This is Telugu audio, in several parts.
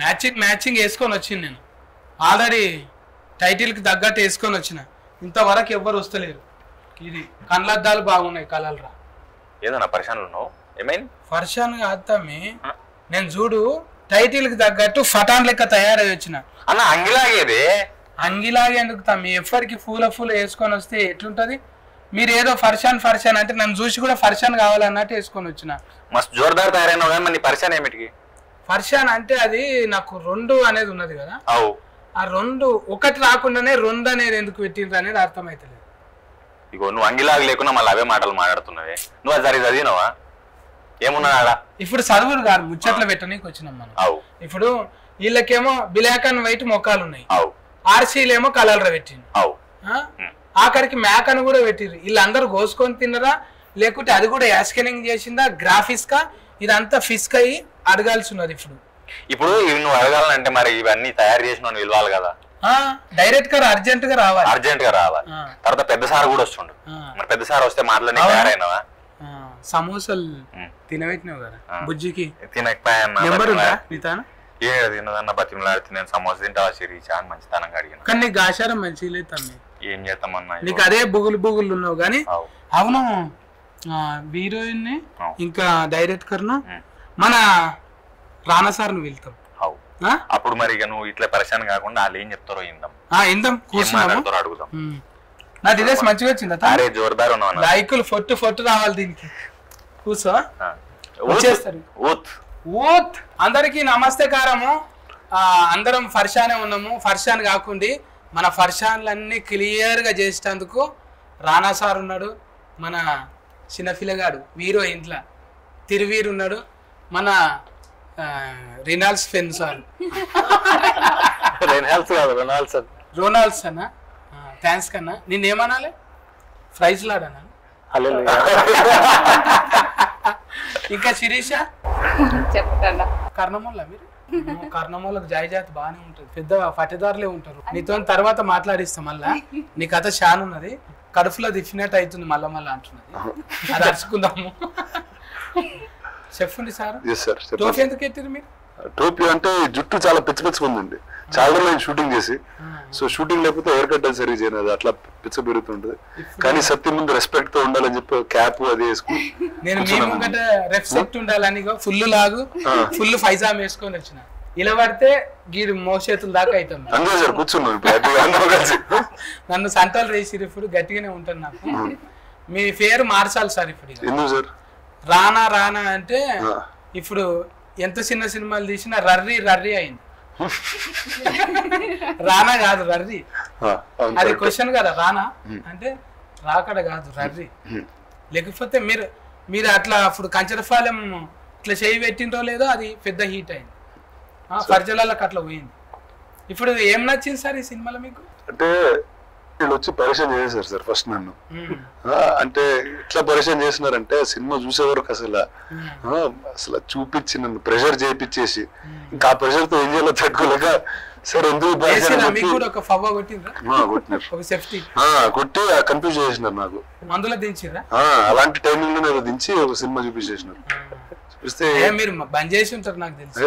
మ్యాచింగ్ మ్యాచింగ్ వేసుకొని వచ్చింది నేను. ఆల్రెడీ టైటిల్కి తగ్గట్టు వేసుకొని వచ్చిన. ఇంతవరకు ఎవ్వరు వస్తలేరు. ఇది కళ్ళద్దాలు బాగున్నాయి కలర్రా ఏదన్నా పరిశానలు ఉన్నావు? ఏమైంది? ఫర్షాన్ కాదమ్మి నేను చూడు టైటిల్కి తగ్గట్టు ఫటాన్ లెక్క తయారై వచ్చిన. అన్న అంగిలాగేది అంగిలాగే ఎందుకు తమ్మి? ఎవ్వరికి పూల పూల వేసుకొని వస్తే ఎట్లుంటది? మీరు ఏదో ఫర్షాన్ ఫర్షాన్ అంటే నన్ను చూసి కూడా ఫర్షాన్ కావాలన్నట్టు వేసుకొని వచ్చిన. మస్తు జోర్దార్ తయారైనావు కానీ మరి నీ పరిశాన్ ఏమిటికి? ఫర్షాన్ అంటే అది నాకు రెండు అనేది ఉన్నది కదా. అవు. ఆ రెండు ఒకటి రాకుండానే రెండు అనేది ఎందుకు పెట్టిండ్రు అనేది అర్థమైతలేదు. ఇగో నువ్వు అంగిలాగా లేకుండా మళ్ళీ అవే మాటలు మాట్లాడుతున్నావే. నువ్వు అది చదివినావా? ఏమున్నా ఆడ? ఇప్పుడు చదువుడు కాదు ముచ్చట్లు పెట్టనీకి వచ్చినాం మనం. ఇప్పుడు వీళ్ళకేమో బ్లాక్ అండ్ వైట్ మొక్కలు ఉన్నాయి. అవు. ఆర్సీలేమో కలర్ ఆ? ఆఖరికి మ్యాక్ అని కూడా పెట్టిర్రు. వీళ్ళందరూ కోసుకొని తిన్నరా? లేకుంటే అది కూడా యాస్కెనింగ్ చేసిందా? గ్రాఫిక్స్ కా ఇదంతా ఫిస్క్ అయ్యి అడగాల్సి ఉన్నది ఇప్పుడు. ఇప్పుడు ఇవి నువ్వు అడగాలంటే మరి ఇవన్నీ తయారు చేసిన పిలవాలి కదా. డైరెక్ట్గా అర్జెంట్గా రావాలి. అర్జెంట్గా రావాలి. తర్వాత పెద్ద సార్ కూడా వస్తుండు. మరి పెద్ద సార్ వస్తే మాటలని. తయారైనావా? సమోసాలు. తినబెట్టినావు కదా. బుజ్జికి. తినకపోయా ఏ తిన్నదన్న బతిమలాడితే నేను సమోసా తింటావా సిరీచా అని మంచితనంగా అడిగిన. కానీ నీకు ఆచారం మంచిగా లేదు తమ్మి. ఏం చేద్దామన్నా నీకు అదే బుగులు బుగులు ఉన్నావు కానీ అవు అవును. హీరోయిన్. ఇంకా డైరెక్టర్ను ఉమ్. మన రానా సార్ను వెళ్తాం? అప్పుడు మరి ఇక నువ్వు ఇట్లా పరిశాన్ కాకుండా వాళ్ళు ఏం చెప్తారో ఇందాం ఆ, ఇందాం కూర్చున్నాము. అడుగుదాం. నా డిజైన్స్ మంచిగా వచ్చిందా? అరే జోర్దార్ లైకులు ఫొట్టు ఫొట్టు రావాలి దీనికి. కూర్చో. వచ్చేస్తారు. ఊత్. ఓత్ అందరికీ నమస్తేకారము ఆ, అందరం ఫర్షానే ఉన్నాము. ఫర్షాన్ కాకుండా మన ఫర్షాన్లన్నీ క్లియర్గా చేసేటందుకు రానా సార్ ఉన్నాడు. మన చిన్న పిల్లగాడు వీరో ఇంట్లో. తిరువీరు ఉన్నాడు. మన రినాల్స్ ఫెన్ సార్. రెనాల్స్ కాదు రెనాల్స్ అని రోనాల్డ్స్ అన్న. థ్యాంక్స్ కన్నా. నిన్నేమనాలి? ఫ్రైజ్ లాడనా హల్లెలూయా. ఇంకా శిరీష? చెప్తాను. కర్ణమూల మీరు? కర్ణమూలకు జాయిజాతి బాగానే ఉంటుంది. పెద్ద పట్టేదారులే ఉంటారు. నీతో తర్వాత మాట్లాడిస్తాం మళ్ళా. నీ కథ షాన్ ఉన్నది. కడుపులో దిఫినట్టు అవుతుంది మళ్ళా మళ్ళా అంటున్నది. అది అరుచుకుందాము. చెప్పండి సార్. సార్ టోఫీ ఎందుకు ఎత్తిరు మీరు? టోపీ అంటే జుట్టు చాలా పిచ్చ పిచ్చగా ఉందండి. చాలా నేను షూటింగ్ చేసి. సో షూటింగ్ లేకపోతే హెయిర్ కట్ అని సరిగ్గా చేయను. అది అట్లా పిచ్చ పెరుగుతుంటది. కానీ సత్యం ముందు రెస్పెక్ట్తో ఉండాలని చెప్పి క్యాప్ అది వేసుకుని నేను రెస్పెక్ట్ ఉండాలని ఫుల్ లాగు ఫుల్ ఫైజామ్ వేసుకొని వచ్చిన. ఇలా పడితే గీడు మోసేతుల దాకా అవుతుంది. నన్ను సంతాలు రేసి ఇప్పుడు గట్టిగానే ఉంటుంది నాకు. మీ పేరు మార్చాలి సార్ ఇప్పుడు రానా రానా అంటే. ఇప్పుడు ఎంత చిన్న సినిమాలు తీసినా రర్రి రర్రి అయింది. రానా కాదు రర్రి. అది. క్వశ్చన్ కదా రానా? అంటే రాకడ కాదు రర్రి. లేకపోతే మీరు మీరు అట్లా అప్పుడు కంచరఫాలెం ఇట్లా చేయి పెట్టిందో లేదో అది పెద్ద హీట్ అయింది. పరిచయాలకు అట్లా పోయింది. ఇప్పుడు ఏం నచ్చింది సార్ ఈ సినిమాలో మీకు? అంటే వీళ్ళు వచ్చి పరిచయం చేసేసారు సార్ ఫస్ట్ నన్ను. అంటే ఎట్లా పరిచయం చేసినారంటే సినిమా చూసే వరకు అసలు అసలు చూపించి నన్ను ప్రెషర్ చేయించేసి ఇంకా ఆ ప్రెషర్తో ఏం చేయాలో తట్టుకోలేక సార్ ఎందుకు కొట్టి కన్ఫ్యూజ్ చేసినారు నాకు. మందులో దించిర్రా? ఆ, అలాంటి టైమింగ్లో దించి ఒక సినిమా చూపించేసినారు. చూస్తే ఏ మీరు బంద్ చేసి ఉంటారు నాకు తెలుసు.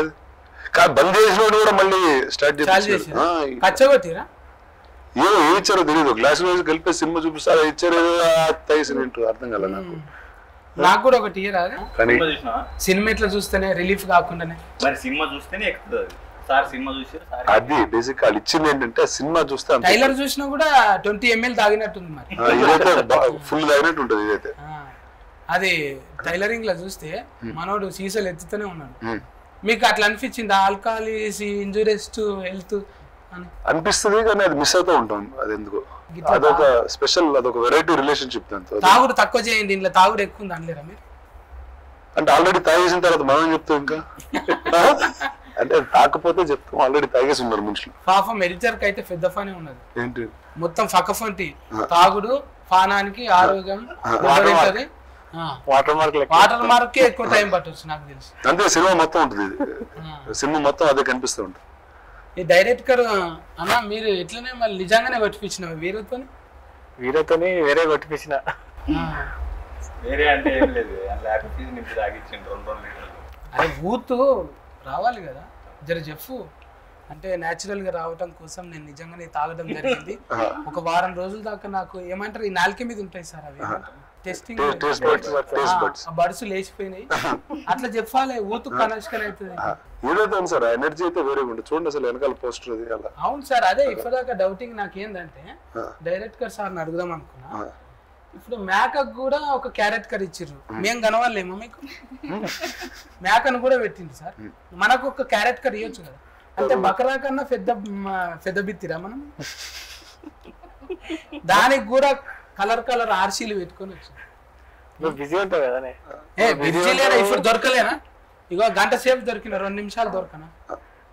బంద్ చేసినోడు కూడా మళ్ళీ స్టార్ట్ చేసి ఏమో ఇచ్చారో తెలియదు గ్లాస్ రోజు కలిపి సినిమా చూపిస్తే అది ఇచ్చారు తగిసినట్టు అర్థం కాలే నాకు. నాకు కూడా ఒకటి కానీ సినిమా ఇట్లా చూస్తేనే రిలీఫ్ కాకుండానే. మరి సినిమా చూస్తేనే ఎక్కుతుంది అది. సార్ సినిమా చూసారు సార్ అది బేసిక్ వాళ్ళు ఇచ్చింది ఏంటంటే సినిమా చూస్తే. టైలర్ చూసినా కూడా ట్వంటీ ఎంఎల్ తాగినట్టుంది మరి. ఆ, ఇదైతే ఫుల్ తాగినట్టు ఉంటుంది ఇదైతే. ఆ, అది టైలరింగ్లో చూస్తే మనోడు సీసాలు ఎత్తుతూనే ఉన్నాడు. మీకు అట్లా అనిపించింది ఆల్కహాల్ ఇంజురీస్ టు హెల్త్ అని. అనిపిస్తుంది కానీ అది మిస్ అవుతూ ఉంటాం అది ఎందుకు అదొక స్పెషల్ అదొక వెరైటీ రిలేషన్షిప్ దాంతో. తాగుడు తక్కువ చేయండి ఇంట్లో తాగుడు ఎక్కువ ఉంది అనలేరా మీరు? అంటే ఆల్రెడీ తాగేసిన తర్వాత మనం చెప్తాం ఇంకా. అంటే తాకపోతే చెప్తాం ఆల్రెడీ తాగేసి ఉన్నారు మనుషులు. పాపం ఎడిటర్కి అయితే పెద్ద ఫానే ఉన్నది. ఏంటి? మొత్తం ఫకఫంటి. తాగుడు పానానికి ఆరోగ్యం. వాటర్ మార్క్ వాటర్ మార్కే ఎక్కువ టైం పట్టవచ్చు నాకు తెలుసు. అంతే సినిమా మొత్తం ఉంటుంది ఇది. సినిమా మొత్తం అదే కనిపిస్తూ ఉంటుంది. ఈ డైరెక్టర్ అన్న మీరు ఎట్లనే మళ్ళీ నిజంగానే కొట్టిపించిన వీరుతో వీరతోని? వేరే కొట్టిపించిన వేరే అంటే ఏం లేదు. నింపి తాగిచ్చిండు రెండు రెండు లీటర్లు. అరే ఊతు రావాలి కదా? జర చెప్పు. అంటే natural గా రావటం కోసం నేను నిజంగానే తాగడం జరిగింది. ఒక వారం రోజుల దాకా నాకు ఏమంటారు? ఈ నాలుక మీద ఉంటాయి సార్ అవి. Testing taste buds లేచిపోయినాయి. అట్లా చెప్పాలి ఊతు కనెక్షన్ అవుతుంది ఏదైతే సార్ ఎనర్జీ అయితే వేరే ఉంటుంది. చూడండి అసలు వెనకాల పోస్టర్ అది అలా. అవును సార్ అదే ఇప్పటిదాకా డౌటింగ్ నాకు ఏంటంటే డైరెక్ట్గా సార్ అడుగుదాం అనుకున్నా. ఇప్పుడు మేకకు కూడా ఒక క్యారెట్ కర్రీ ఇచ్చిర్రు. మేము కనవాలేమో మీకు? మేకను కూడా పెట్టింది సార్. మనకు ఒక క్యారెట్ కర్రీ ఇవ్వచ్చు కదా. అంటే బకరా కన్నా పెద్ద పెద్ద బిత్తిరా మనం? దానికి కూడా కలర్ కలర్ ఆర్సీలు పెట్టుకొని వచ్చింది నువ్వు బిజీ ఉంటావు కదనే? ఏ ఇప్పుడు దొరకలేనా? ఇగో గంట సేపు దొరికిన రెండు నిమిషాలు దొరకనా?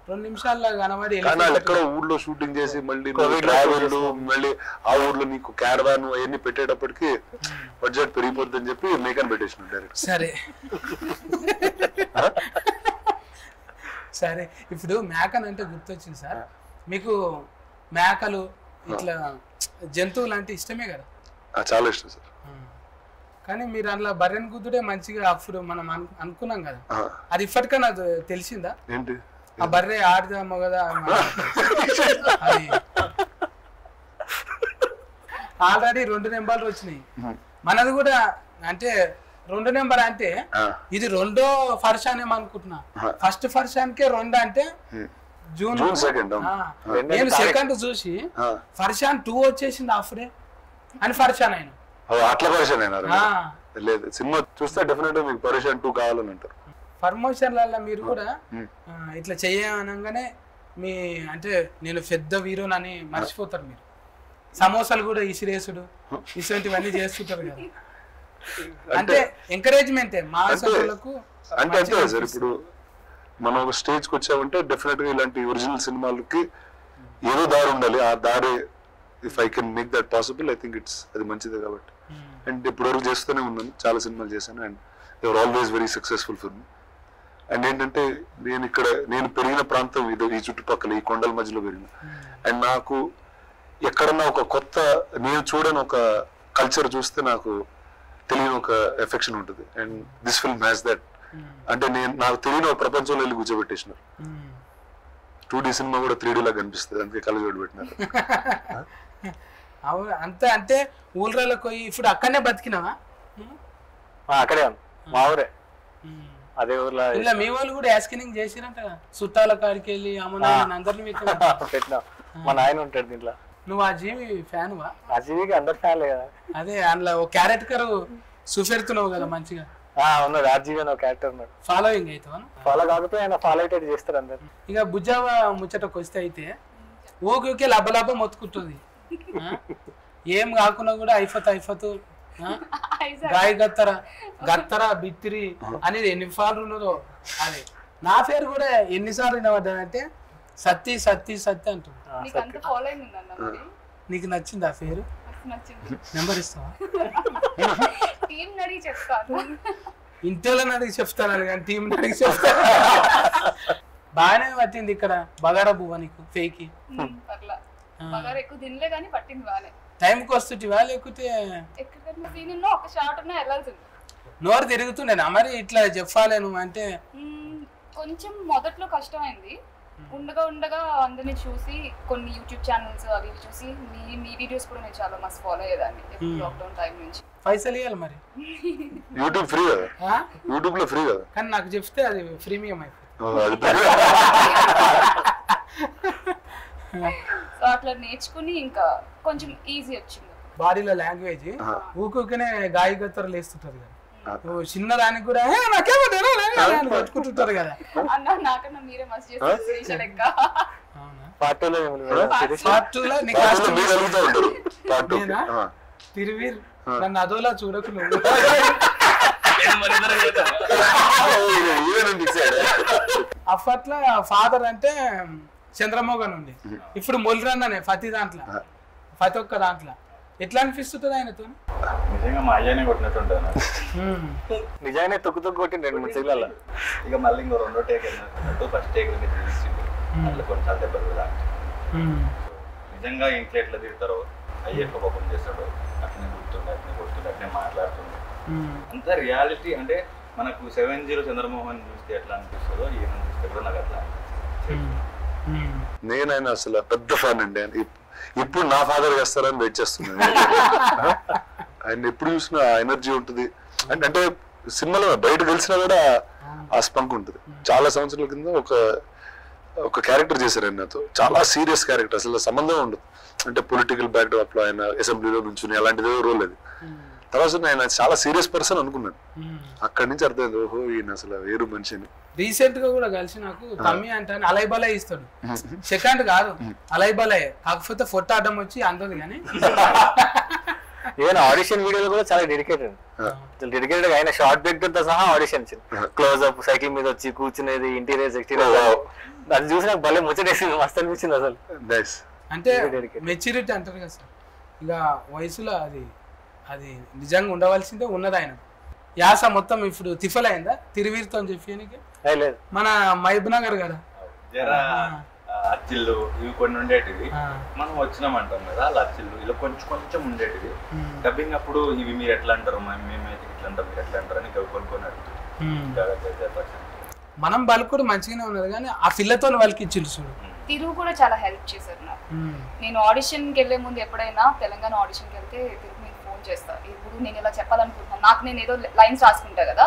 రెండు నిమిషాల్లో కనబడి ఎక్కడ ఊర్లో షూటింగ్ చేసి మళ్ళీ ట్రావెల్ మళ్ళీ ఆ ఊర్లో నీకు క్యారవాన్ అవన్నీ పెట్టేటప్పటికి బడ్జెట్ పెరిగిపోద్ది అని చెప్పి మేకన్ పెట్టేసిన డైరెక్ట్ సరే. సరే ఇప్పుడు మేకన్ అంటే గుర్తొచ్చింది సార్. మీకు మేకలు ఇట్లా జంతువులు అంటే ఇష్టమే కదా? చాలా ఇష్టం సార్. కానీ మీరు అందులో బర్రెని గుద్దుడే మంచిగా అప్పుడు మనం అను- అనుకున్నాం కదా. అది ఇప్పటికన్నా తెలిసిందా? ఏంటి? ఆ బర్రె ఆడదా మగదా అది. ఆల్రెడీ రెండు నెంబర్లు వచ్చినాయి. మనది కూడా అంటే రెండు నెంబర్ అంటే ఇది రెండో ఫర్షాన్ ఏమనుకుంటున్నా ఫస్ట్ ఫర్షాన్కే రెండు అంటే జూన్ నేను సెకండ్ చూసి ఫర్షాన్ టూ వచ్చేసింది ఆఫరే అని ఫర్షాన్ ఆయన అట్లా పరేషన్ అయినారు లేదు సినిమా చూస్తే డెఫినెట్ మీకు పరేషన్ టూ కావాలని అంటారు. ప్రమోషన్లలో మీరు కూడా ఇట్లా చేయనగానే మీ అంటే నేను పెద్ద వీరునని మర్చిపోతారు మీరు. సమోసాలు కూడా ఇసిరేసుడు ఇటువంటివన్నీ చేస్తుంటారు కదా. అంటే ఎంకరేజ్మెంటే మా సభ్యులకు అంటే అంతే సార్ ఇప్పుడు మనం ఒక స్టేజ్కి వచ్చామంటే డెఫినెట్గా ఇలాంటి ఒరిజినల్ సినిమాలకి ఏదో దారి ఉండాలి. ఆ దారి if I can make that possible I think it's అది మంచిదే కాబట్టి. అండ్ ఇప్పటివరకు చేస్తూనే ఉన్నాను చాలా సినిమాలు చేశాను and they were always very successful for me and ఏంటంటే నేను ఇక్కడ నేను పెరిగిన ప్రాంతం ఇది ఈ చుట్టుపక్కల ఈ కొండల మధ్యలో పెరిగిన. అండ్ నాకు ఎక్కడన్నా ఒక కొత్త నేను చూడని ఒక కల్చర్ చూస్తే నాకు తెలియని ఒక ఎఫెక్షన్ ఉంటుంది. And this film has that అంటే నేను నాకు తెలియని ఒక ప్రపంచంలో వెళ్ళి కూర్చోబెట్టేసినారు. టూ డీ సినిమా కూడా త్రీ లాగా కనిపిస్తుంది అందుకే కళ్ళజోడు పెట్టినారు. అవును అంతే అంటే ఊళ్ళలోకి పోయి ఇప్పుడు అక్కడనే బతికినావా? ఆ, అక్కడే మా ఊరే. అదే ఊర్లో ఇలా మీ వాళ్ళు కూడా యాస్కినింగ్ చేసిరంట. చుట్టాల కాడికి వెళ్ళి అమ్మ అందరిని పెట్టిన. మా నాయన ఉంటాడు దీంట్లో. నువ్వు ఆ జీవి ఫ్యాన్వా? ఆ జీవికి అందరు ఫ్యాన్లే కదా. అదే అందులో ఓ క్యారెట్ కరు సుఫెడుతున్నావు కదా మంచిగా. ఆ, ఉన్నాడు ఆర్జీవి అని ఒక క్యారెక్టర్ ఉన్నాడు. ఫాలోయింగ్ అవుతావా ఫాలో కాకపోతే ఆయన ఫాలో అయ్యేటట్టు చేస్తారు అందరు. ఇక బుజ్జావ ముచ్చటకు వస్తే అయితే ఊకి ఊకే లబ్బ లబ్బ మొత్తుకుంటుంది? ఏం కాకుండా కూడా అయిపోతు అయిపోతు గాయ గత్తర గత్తర బిత్తిరి అనేది ఎన్ని సార్లు ఉన్నదో అది. నా పేరు కూడా ఎన్నిసార్లు వినబడ్డానంటే సత్తి సత్తి సత్తి అంటుంది. నీకు అంత ఫాలోయింగ్ ఉందన్న మరి నీకు నచ్చింది ఆ పేరు? నెంబర్ ఇస్తావా? టీం అడిగి చెప్తాను. ఇంటోళ్ళని అడిగి చెప్తాను కానీ టీం అడిగి చెప్తాను. బాగానే పట్టింది ఇక్కడ బగారా బువ్వ నీకు ఫేకి ఎక్కువ తినలే కానీ పట్టింది బాగానే. టైంకి వస్తుంటివా లేకపోతే ఎక్కడికైనా సీన్ ఉన్నా ఒక షార్ట్ ఉన్నా వెళ్ళాల్సింది. నోరు తిరుగుతుండేనా? మరి ఇట్లా చెప్పాలి నువ్వు అంటే కొంచెం మొదట్లో కష్టమైంది. ఉండగా ఉండగా అందరిని చూసి కొన్ని యూట్యూబ్ ఛానల్స్ అవి చూసి మీ మీ వీడియోస్ కూడా నేను చాలా మస్తు ఫాలో అయ్యేదాన్ని లాక్డౌన్ టైం నుంచి. పైసలు ఇవ్వాలి మరి. యూట్యూబ్ ఫ్రీ కదా? ఆ? యూట్యూబ్లో ఫ్రీ కదా? కానీ నాకు చెప్తే అది ప్రీమియం అయిపోతుంది. సో అట్లా నేర్చుకుని ఇంకా కొంచెం ఈజీ వచ్చింది. బాడీలో లాంగ్వేజ్. ఊకూకనే గాయ గత్తరలు వేస్తుంటారు కదా. ఓ చిన్న దానికి కూడా "ఏ, నాకేమో తెలియలే" అని కొట్టుకుంటుంటారు కదా. అన్న నాకన్నా మీరే మస్తు చేస్తారు పార్ట్? తిరువీర్ నన్ను అదోలా చూడకు నువ్వు. అప్పట్లో ఫాదర్ అంటే చంద్రమోహన్ ఉండి. ఇప్పుడు మొలిరన్ననే ప్రతి దాంట్లో. ప్రతి ఒక్క దాంట్లో. ఎట్లా అనిపిస్తుంటుంది ఆయనతో? నిజంగా మా అయ్యానే కొట్టినట్టుంటుంది నాకు. నిజంగానే తొక్కు తొక్కు కొట్టి రెండు మూడు సిగ్నల్ ఇక మళ్ళీ ఇంకో రెండో టేక్ వెళ్ళినట్టు ఫస్ట్ టేక్ మీద తీసిండు. అట్లా కొన్నిసార్లు దెబ్బలు కూడా నిజంగా ఇంట్లో ఎట్లా తిడతారో అయ్యి ఎట్లా కోపం చేస్తాడో అట్లనే గుర్తుండే అట్లనే కొడుతుండే అట్లనే మాట్లాడుతుండే. అంత రియాలిటీ అంటే మనకు సెవెన్ జీరో చంద్రమోహన్ చూస్తే ఎట్లా అనిపిస్తుందో ఈయన చూస్తే కూడా నాకు అట్లా అనిపిస్తుంది. నేను ఆయన అసలు పెద్ద ఫ్యాన్ అండి ఇప్పుడు నా ఫాదర్ చేస్తారని వెయిట్ చేస్తున్నాను ఆయన ఎప్పుడు చూసినా ఎనర్జీ ఉంటుంది. అంటే అంటే సినిమాలో బయట తెలిసినా కూడా ఆ స్పంక్ ఉంటుంది. చాలా సంవత్సరాల కింద ఒక ఒక క్యారెక్టర్ చేశారు ఆయన నాతో. చాలా సీరియస్ క్యారెక్టర్ అసలు సంబంధం ఉండదు. అంటే పొలిటికల్ బ్యాక్డ్రాప్లో ఆయన అసెంబ్లీలో నుంచుని అలాంటిది రోల్ అది. తర్వాత నేను చాలా సీరియస్ పర్సన్ అనుకున్నాను. అక్కడి నుంచి అర్థమైంది ఓహో ఈయన అసలు వేరు మనిషి అని. రీసెంట్గా కూడా కలిసి నాకు తమ్మి అంటే అలై బలై ఇస్తాడు. సెకండ్ కాదు అలై బలై కాకపోతే ఫోటో అడ్డం వచ్చి అందదు కానీ. ఈవెన్ ఆడిషన్ వీడియోలో కూడా చాలా డెడికేటెడ్ డెడికేటెడ్ ఆయన షార్ట్ బ్రేక్తో సహా ఆడిషన్ క్లోజ్ అప్ సైకిల్ మీద వచ్చి కూర్చునేది ఇంటీరియర్స్ ఎక్స్టీరియర్ అది చూసి నాకు భలే ముచ్చటేసింది మస్తు అనిపించింది అసలు. నైస్ అంటే. మెచ్యూరిటీ అంటారు కదా సార్. ఇక వయసులో అది అది నిజంగా ఉండవలసిందే ఉన్నది ఆయన యాస మొత్తం ఇప్పుడు తిఫలైందా? తిరువీరుతో అని చెప్పి మన నగర్ కదా? అచ్చిళ్ళు ఇవి కొన్ని ఉండేటివి. మనం వచ్చినామంటాం కదా అలా అచ్చిళ్ళు. ఇలా కొంచెం కొంచెం ఉండేటివి. డబ్బింగ్ అప్పుడు ఇవి మీరు ఎట్లా అంటారు మ- మేమైతే ఇట్లా అంటాం మీరు ఎట్లా అంటారు అని కొన్ని కొన్ని పర్సెంట్ మనం బలుకుడు మంచిగానే ఉన్నది కానీ ఆ పిల్లతో వాళ్ళకి చూడు. తిరుగు కూడా చాలా హెల్ప్ చేశారు నాకు. నేను ఆడిషన్కి వెళ్ళే ముందు ఎప్పుడైనా తెలంగాణ ఆడిషన్కి వెళ్తే ఫోన్ చేస్తా. ఇప్పుడు నేను ఇలా చెప్పాలనుకుంటున్నాను నాకు నేను ఏదో లైన్స్ రాసుకుంటా కదా.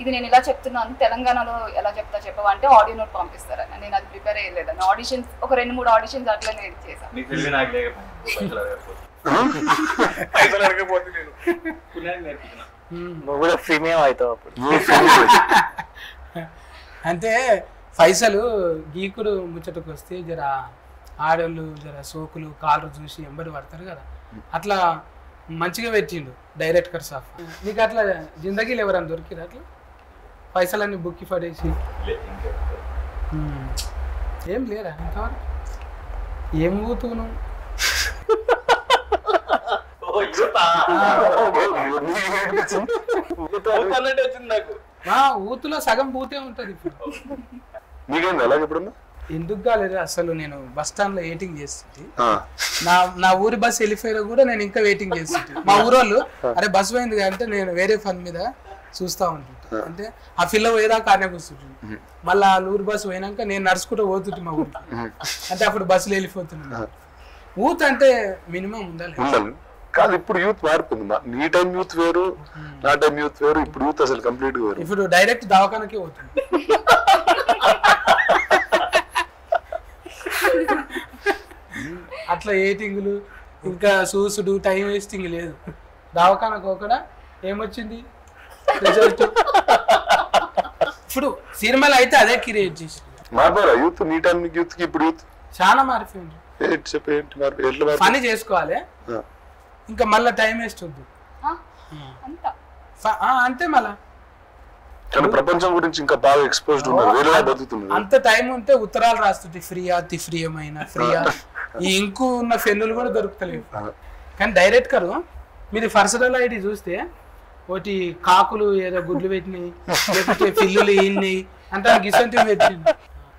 ఇది నేను ఇలా చెప్తున్నాను తెలంగాణలో ఎలా చెప్తా చెప్పవా అంటే ఆడియో నోట్ పంపిస్తారు? నేను అది ప్రిపేర్ అయ్యలేదని ఆడిషన్స్ ఒక రెండు మూడు ఆడిషన్స్ అట్లనే చేశాను అంటే పైసలు గీకుడు ముచ్చటకు వస్తే జర ఆడోళ్ళు జర సోకులు కాళ్ళు చూసి ఎంబడి పడతారు కదా. అట్లా మంచిగా పెట్టిండు డైరెక్టర్ సాఫ్ నీకు అట్లా జిందగీలు ఎవరైనా దొరికిరు అట్లా? పైసలన్నీ బుక్కి పడేసి. ఏం లేరా ఇంతవరకు? ఏం ఆ, ఊతులో సగం పూతే ఉంటుంది ఇప్పుడు. మీకేంది అలాగే ఎప్పుడన్నా? ఎందుకు కాలేదు? అసలు నేను బస్ స్టాండ్లో వెయిటింగ్ చేస్తుంటే. ఆ, నా నా ఊరి బస్ వెళ్ళిపోయినా కూడా నేను ఇంకా వెయిటింగ్ చేస్తుంటే. మా ఊరోళ్ళు అరే బస్ పోయింది అంటే నేను వేరే పని మీద చూస్తా ఉంటుంటా. అంటే ఆ పిల్ల పోయేదాకా ఆనే కూర్చుంటుంది. మళ్ళీ ఆ ఊరి బస్సు పోయినాక నేను నడుచుకుంటూ పోతుంటే మా ఊరికి. అంటే అప్పుడు బస్సులు వెళ్ళిపోతున్నాను. ఊత్ అంటే మినిమం ఉండాలి. కాదు ఇప్పుడు యూత్ మారిపోయింది నీ టైం యూత్ వేరు నా టైం యూత్ వేరు ఇప్పుడు యూత్ అసలు కంప్లీట్ వేరు. ఇప్పుడు డైరెక్ట్ దవాఖానకే పోతుంది అట్లా ఏటింగ్లు ఇంకా చూసుడు టైం వేస్టింగ్ లేదు. దవాఖానకు ఒకడ ఏమొచ్చింది? రిజల్ట్ ఇప్పుడు సినిమాలు అయితే అదే క్రియేట్ చేసి మారిపోయారా యూత్ నీ టైం యూత్కి ఇప్పుడు యూత్ చాలా మారిపోయింది ఎట్లా పని చేసుకోవాలి. ఇంకా మళ్ళీ టైం వేస్ట్ వద్దు. ఆ, అంతా. ఫ- ఆ, అంతే మళ్ళా. కానీ ప్రపంచం గురించి ఇంకా బాగా ఎక్స్పోజ్డ్ ఉన్నారు. వేరే బతుకుతున్నారు. అంత టైం ఉంటే ఉత్తరాలు రాస్తుంటే ఫ్రీయా తిఫ్రియమైన ఫ్రీయా? ఈ ఇంకు ఉన్న ఫెన్నులు కూడా దొరుకుతలేవు. కానీ డైరెక్ట్ కరు మీది పర్సనల్ ఐడి చూస్తే ఒకటి కాకులు ఏదో గుడ్లు పెట్టినాయి లేకపోతే పిల్లులు ఇన్ని అంటే గిసంటివి పెట్టింది.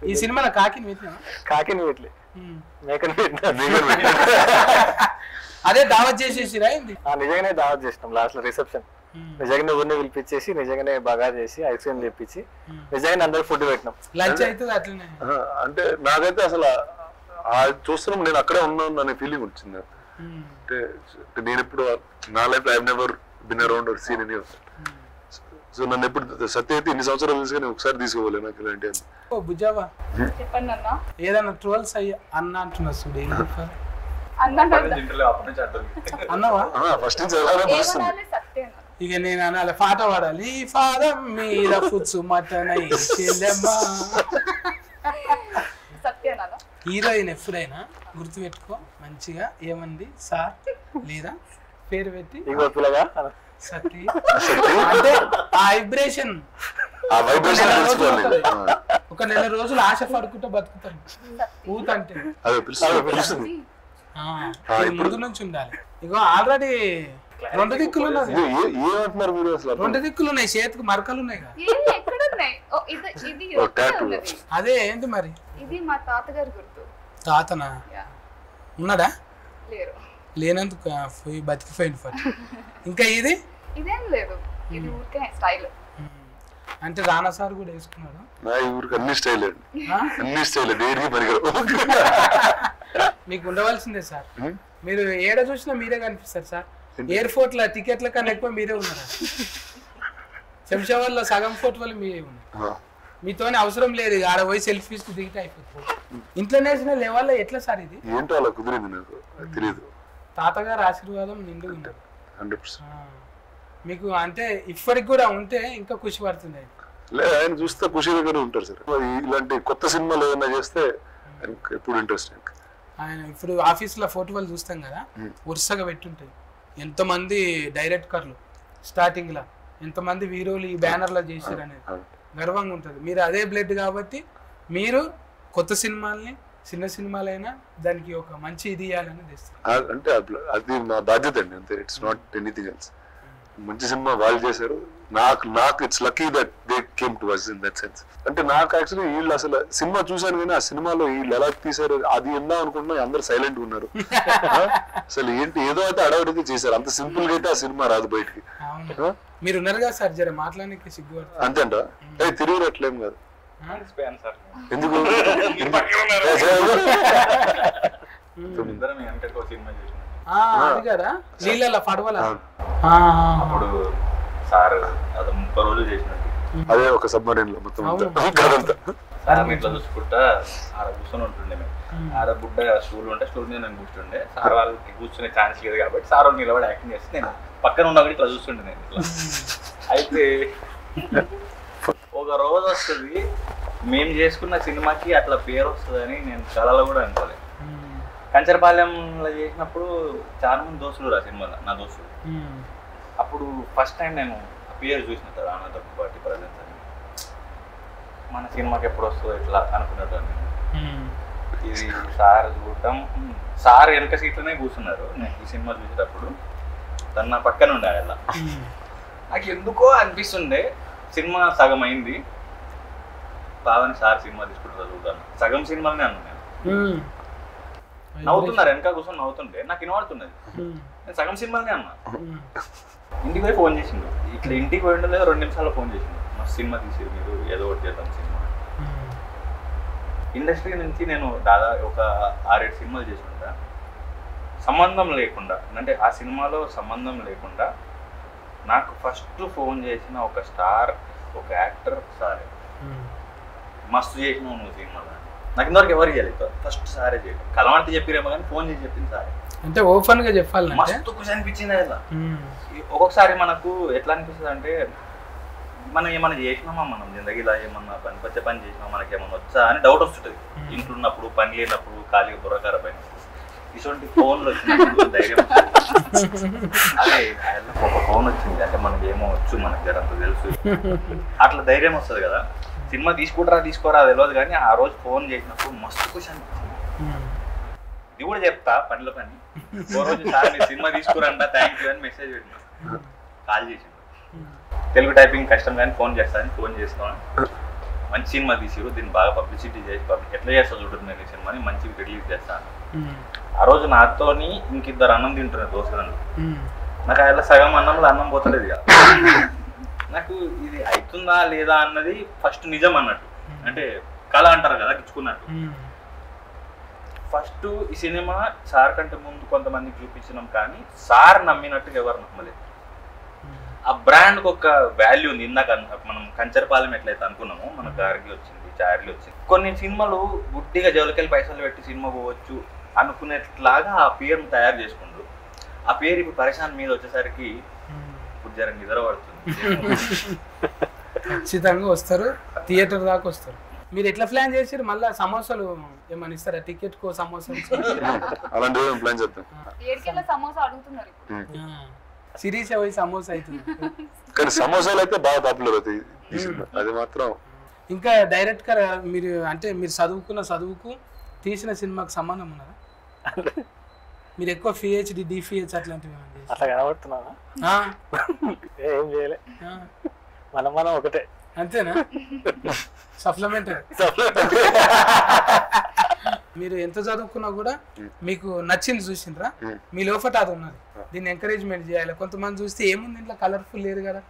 ఈ సినిమాలో కాకిని పెట్టినా కాకిని పెట్టలే. అదే దావత్ చేసేసిరా నిజంగానే దావత్ చేసినాం లాస్ట్లో రిసెప్షన్. నిజంగానే ఊరిని పిలిపించేసి నిజంగానే బాగా చేసి ఐస్ క్రీమ్ తెప్పించి నిజంగానే అందరికి ఫుడ్ పెట్టినాం. లంచ్ అవుతుంది అట్లనే. ఆ, అంటే నాకైతే అసలు చూస్తున్నాం నేను అక్కడే ఉన్నాను అనే ఫీలింగ్ వచ్చింది. ఉమ్. అంటే నేను ఎప్పుడు నా life I never been around or seen any so నన్ను ఎప్పుడు సత్య అయితే ఇన్ని సంవత్సరాలు తెలుసు కానీ ఒకసారి తీసుకోవాలి నాకు ఇలాంటి ఓ బుజ్జావా చెప్పండి అన్న. ఏదన్నా ట్రోల్స్ అయ్యి అన్న అంటున్నా చూడు అన్నవా? ఫస్ట్ నుంచి అలానే ఇక నేను అనాలి. పాట పాడాలి. ఈ పాదం మీద పుచ్చు మటనై చెల్లెమ్మా హీరోయిన్ ఎప్పుడైనా గుర్తుపెట్టుకో మంచిగా ఏమంది? సార్ లేదా? పేరు పెట్టి. ఇంకో పిల్లగా. సతీ. అంటే ఆ వైబ్రేషన్ ఒక నెల రోజులు ఆశ పడుకుంటూ బతుకుతాను ఊత అంటే ముందు నుంచి ఉండాలి. ఇగో ఆల్రెడీ రెండు దిక్కులు ఏమంటున్నారు మీరు అసలు రెండు దిక్కులు ఉన్నాయి చేతికి మరకలు ఉన్నాయి అదే ఏంటి మరి? ఇది మా తాతగారి గుర్తు. తాతనా? యా. ఉన్నాడా? లేరు. లేనందుకు బతికిపోయింది ఫర్ ఇంకా ఇది? ఇదేం లేదు. ఇది ఊరికే స్టైల్. అంటే రానా సార్ కూడా వేసుకున్నాడు? నా ఊరికి అన్ని స్టైల్ అండి? అన్ని స్టైల్ దేనికి పనికిరావు మీకు ఉండవలసిందే సార్? మీరు ఏడ చూసినా మీరే కనిపిస్తారు సార్. ఎయిర్పోర్ట్లో టికెట్ల కన్నా ఎక్కువ మీరే ఉన్నారు? శంషాబాద్లో సగం ఫోర్ట్ వల్ల మీరే ఉన్నారు. మీతోనే అవసరం లేదు ఆడ పోయి సెల్ఫీస్ దిగితే అయిపోతుంది. ఇంటర్నేషనల్ లెవెల్లో ఎట్లా సార్ ఇది? ఏంటో అలా కుదిరింది నాకు తెలియదు తాతగారు ఆశీర్వాదం నిండు హండ్రెడ్. మీకు అంటే ఇప్పటికి కూడా ఉంటే ఇంకా ఖుషి పడుతుంది. లే ఆయన చూస్తే ఖుషి దగ్గర ఉంటారు సార్. ఇలాంటి కొత్త సినిమాలు ఏదైనా చేస్తే ఎప్పుడు ఇంట్రెస్ట్ ఆయన ఇప్పుడు ఆఫీస్లో ఫోటోలు చూస్తాం కదా వరుసగా పెట్టుంటాయి. ఎంతమంది డైరెక్టర్లు స్టార్టింగ్లో ఎంతమంది హీరోలు ఈ బ్యానర్లో చేశారు అనేది గర్వంగా ఉంటుంది. మీరు అదే బ్లడ్ కాబట్టి మీరు కొత్త సినిమాల్ని చిన్న సినిమాలైనా దానికి ఒక మంచి ఇది ఇవ్వాలని తెస్తారు అంటే అది- నా బాధ్యత అండి అంతే. ఇట్స్ నాట్ ఎనీథింగ్ ఎల్స్ మంచి సినిమా వాళ్ళు చేశారు. నాకు నాకు it's lucky that they came to us in that sense అంటే నాకు యాక్చువల్లీ వీళ్ళు అసలు సినిమా చూశాను కానీ ఆ సినిమాలో వీళ్ళు ఎలా తీశారు అది ఎందా అనుకున్నా అందరు సైలెంట్ ఉన్నారు? అసలు ఏంటి ఏదో అయితే అడవడితే చేశారు. అంత సింపుల్గా అయితే ఆ సినిమా రాదు బయటికి. మీరు ఉన్నారు కదా సార్ జర మాట్లాడడానికి సిగ్గుపడుతుంది అంతేంట ఏ తిరిగి అట్లేం కాదు ఎందుకు? అది కదా నీళ్ళ పడవల? అప్పుడు సార్ అది ముప్పై రోజులు చేసినట్టు అదే ఒక సబ్మరీన్లో మొత్తం సార్ ఇట్లా చూసుకుంటా ఆడ కూర్చొని ఉంటుండే మేము. ఆడ బుడ్డ స్టూల్ ఉంటే స్టూల్ మీద నేను కూర్చుండే. సార్ వాళ్ళకి కూర్చునే ఛాన్స్ లేదు కాబట్టి సార్ వాళ్ళు నిలబడి యాక్టింగ్ చేస్తే నేను పక్కన ఉన్న ఇట్లా చూస్తుండే నేను ఇట్లా. అయితే ఒక రోజు వస్తుంది మేము చేసుకున్న సినిమాకి అట్లా పేరు వస్తుందని నేను కళలో కూడా అనుకోలేదు కంచరపాలెంలో చేసినప్పుడు చాలా మంది దోస్తులు రా సినిమాలో నా దోస్తులు. అప్పుడు ఫస్ట్ టైం నేను పేరు చూసిన తర్వాత ఆనంద పార్టీ ప్రజెన్స్ అని మన సినిమాకి ఎప్పుడు వస్తుందో ఇట్లా అనుకునేటోని ఇది సార్ చూడటం సార్ వెనక సీట్లోనే కూర్చున్నారు. నేను ఈ సినిమా చూసేటప్పుడు తను నా పక్కన ఉండే అలా నాకు ఎందుకో అనిపిస్తుండే సినిమా సగం అయింది. బావని సార్ సినిమా తీసుకుంటారు చూద్దాను సగం సినిమానే అన్నాను నేను. నవ్వుతున్నారు వెనక కూర్చొని నవ్వుతుంటే నాకు వినబడుతున్నది. నేను సగం సినిమానే అన్నా. ఇంటికి పోయి ఫోన్ చేసిండు. ఇట్లా ఇంటికి పోయి ఉండలేదు రెండు నిమిషాల్లో ఫోన్ చేసిండు. మా సినిమా తీసి మీరు ఏదో ఒకటి చేద్దాం సినిమా ఇండస్ట్రీ నుంచి నేను దాదాపు ఒక ఆరేడు సినిమాలు చేసి ఉంటా సంబంధం లేకుండా అంటే ఆ సినిమాలో సంబంధం లేకుండా నాకు ఫస్ట్ ఫోన్ చేసిన ఒక స్టార్ ఒక యాక్టర్ సారే. మస్తు చేసినావు నువ్వు సినిమాలో నాకు ఇంతవరకు ఎవరు చేయలేదు ఫస్ట్ సారే చేయడం. కలవంటి చెప్పిరేమో కానీ ఫోన్ చేసి చెప్పింది సారే. అంటే ఓపెన్గా చెప్పాలంటే? మస్తు ఖుషి అనిపించింది ఉమ్. ఒక్కొక్కసారి మనకు ఎట్లా అనిపిస్తుంది అంటే మనం ఏమైనా చేసినామా మనం? జిందగీలో ఏమన్నా పని వచ్చే పని చేసినామా? మనకి ఏమన్నా వచ్చా అని డౌట్ వస్తుంటుంది. ఇంట్లో ఉన్నప్పుడు పని లేనప్పుడు ఖాళీగా బుర్రకార పైన ఇటువంటి ఫోన్లు వచ్చినప్పుడు ధైర్యం. అదే ఒక ఫోన్ వచ్చింది అంటే మనకి ఏమో వచ్చు మనకి జరంత తెలుసు. అట్లా ధైర్యం వస్తుంది కదా. సినిమా తీసుకుంటారా తీసుకోరా తెలియదు కానీ ఆ రోజు ఫోన్ చేసినప్పుడు మస్తు ఖుషి అనిపించింది ఉమ్. ఇది కూడా చెప్తా పనిలో పని ఓ రోజు సార్ మీరు సినిమా తీసుకురంట థ్యాంక్ యూ అని మెసేజ్ పెట్టిన కాల్ చేసిండు తెలుగు టైపింగ్ కష్టం కానీ ఫోన్ చేస్తాను ఫోన్ చేస్తాను మంచి సినిమా తీసిరు దీన్ని బాగా పబ్లిసిటీ చేసి పబ్లిక్ ఎట్లా చేస్తా చూడరు నేను ఈ సినిమాని మంచి రిలీజ్ చేస్తాను ఉమ్. ఆ రోజు నాతోని ఇంకిద్దరు అన్నం తింటున్నారు దోస్తులను ఉమ్. నాకు అలా సగం అన్నంలో అన్నం పోతలేదు ఇక నాకు ఇది అవుతుందా లేదా అన్నది ఫస్ట్ నిజం అన్నట్టు. అంటే కళ అంటారు కదా గిచ్చుకున్నట్టు ఉమ్. ఫస్ట్ ఈ సినిమా సార్ కంటే ముందు కొంతమందికి చూపించినాం కానీ సార్ నమ్మినట్టుగా ఎవరు నమ్మలేదు. ఆ బ్రాండ్కి ఒక వాల్యూ ఉంది. ఇందాక మనం కంచరపాలెం ఎట్లయితే అనుకున్నామో మన గారికి వచ్చింది చార్లీ వచ్చింది. కొన్ని సినిమాలు గుడ్డిగా జోలికెళ్ళి పైసలు పెట్టి సినిమా పోవచ్చు అనుకునేట్లాగా ఆ పేరును తయారు చేసుకుంటారు ఆ పేరు ఇప్పుడు పరిశాన్ మీద వచ్చేసరికి. ఇప్పుడు జర నిద్ర పడుతుంది. ఖచ్చితంగా వస్తారు. థియేటర్ దాకా వస్తారు. మీరు ఎట్లా ప్లాన్ చేసారు మళ్ళీ సమోసాలు ఏమని ఇస్తారా? టికెట్ కో సమోసాలు అలాంటివి ఏం ప్లాన్ చేద్దాం ఏడికెళ్ళ సమోసా అడుగుతున్నారు ఇప్పుడు. సిరీస్ పోయి సమోసా అవుతుంది కానీ సమోసాలు అయితే బాగా పాపులర్ అవుతాయి అది మాత్రం ఇంకా డైరెక్ట్గా మీరు అంటే మీరు చదువుకున్న చదువుకు తీసిన సినిమాకు సంబంధం ఉన్నదా మీరు ఎక్కువ పిహెచ్డి డిఫిహెచ్ అట్లాంటివి? అట్లా కనబడుతున్నానా? ఆ, ఏం చేయలే. మనం మనం ఒకటే. అంతేనా? సప్లిమెంటరీ. మీరు ఎంత చదువుకున్నా కూడా మీకు నచ్చింది చూసిండ్రా? మీ లోపట అది ఉన్నది. దీన్ని ఎంకరేజ్మెంట్ చేయాలి. కొంతమంది చూస్తే ఏముంది ఇంట్లో కలర్ఫుల్ లేదు కదా?